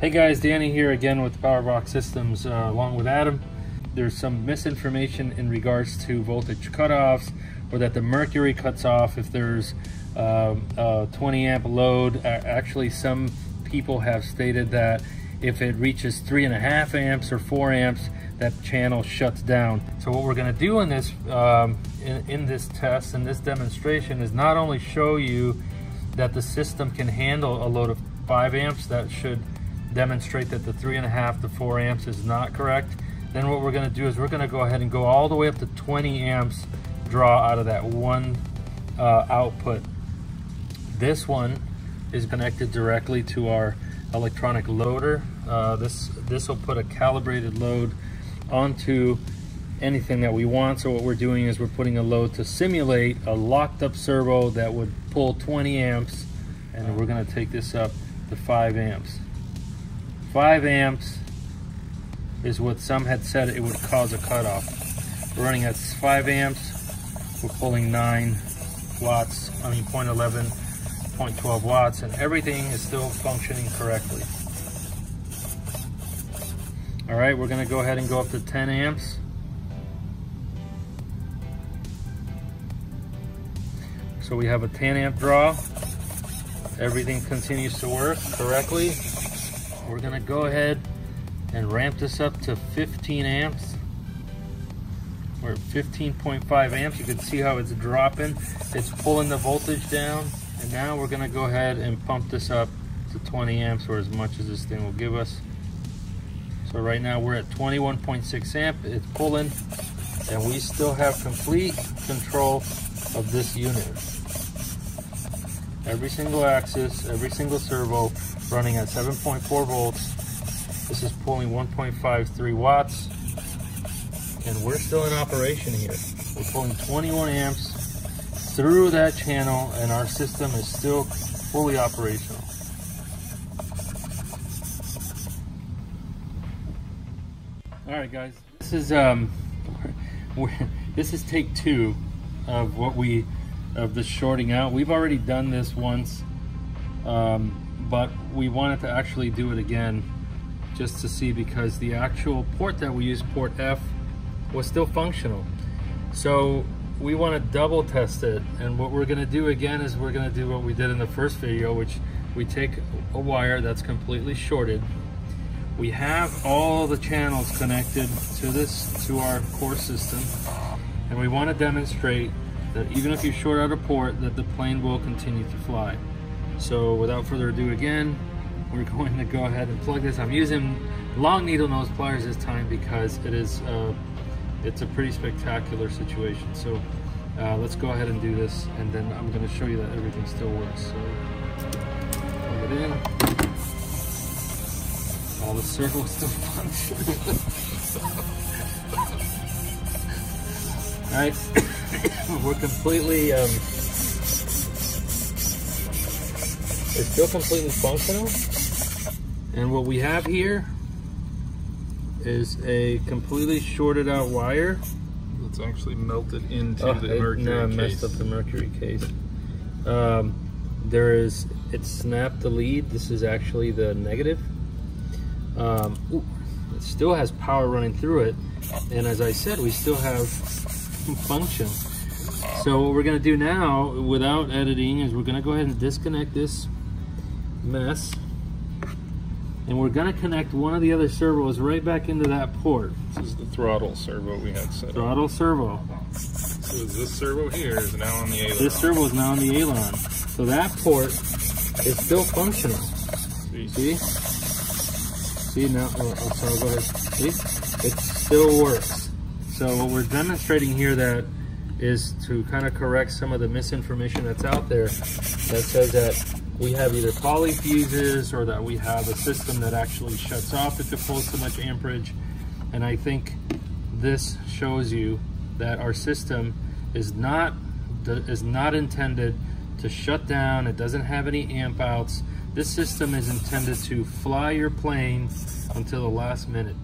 Hey guys, Danny here again with Powerbox Systems uh, along with Adam. There's some misinformation in regards to voltage cutoffs or that the mercury cuts off if there's um, a 20 amp load. Actually, some people have stated that if it reaches three and a half amps or four amps, that channel shuts down. So what we're gonna do in this, um, in, in this test, in this demonstration is not only show you that the system can handle a load of five amps that should demonstrate that the three and a half to four amps is not correct, then what we're gonna do is we're gonna go ahead and go all the way up to 20 amps draw out of that one uh, output. This one is connected directly to our electronic loader. Uh, this this will put a calibrated load onto anything that we want. So what we're doing is we're putting a load to simulate a locked up servo that would pull 20 amps and we're gonna take this up to five amps. 5 amps is what some had said it would cause a cutoff. We're running at 5 amps, we're pulling 9 watts, I mean 0.11, 0.12 watts, and everything is still functioning correctly. All right, we're gonna go ahead and go up to 10 amps. So we have a 10 amp draw. Everything continues to work correctly. We're gonna go ahead and ramp this up to 15 amps. We're at 15.5 amps. You can see how it's dropping. It's pulling the voltage down. And now we're gonna go ahead and pump this up to 20 amps or as much as this thing will give us. So right now we're at 21.6 amp. It's pulling and we still have complete control of this unit. Every single axis, every single servo running at 7.4 volts. This is pulling 1.53 watts. And we're still in operation here. We're pulling 21 amps through that channel and our system is still fully operational. All right, guys, this is um, this is take two of what we of the shorting out. We've already done this once, um, but we wanted to actually do it again just to see because the actual port that we used, port F, was still functional. So we want to double test it. And what we're going to do again is we're going to do what we did in the first video, which we take a wire that's completely shorted. We have all the channels connected to this, to our core system. And we want to demonstrate that even if you short out a port, that the plane will continue to fly. So without further ado again, we're going to go ahead and plug this. I'm using long needle nose pliers this time because it is uh, it's a pretty spectacular situation. So uh, let's go ahead and do this and then I'm going to show you that everything still works. So plug it in. All the circles still function. All right, we're completely, um, it's still completely functional. And what we have here is a completely shorted out wire. It's actually melted into Oh, the mercury no, I case. messed up the mercury case. Um, there is, it snapped the lead. This is actually the negative. Um, ooh, it still has power running through it. And as I said, we still have function. So what we're gonna do now, without editing, is we're gonna go ahead and disconnect this mess. And we're gonna connect one of the other servos right back into that port. This is the throttle servo we had set up. Throttle servo. So this servo here is now on the aileron. This servo is now on the aileron. So that port is still functional. See? See? See now, oh, oh, sorry, go ahead. See? It still works. So what we're demonstrating here that is to kind of correct some of the misinformation that's out there that says that we have either polyfuses or that we have a system that actually shuts off if it pulls too much amperage. And I think this shows you that our system is not is not intended to shut down. It doesn't have any amp outs. This system is intended to fly your plane until the last minute.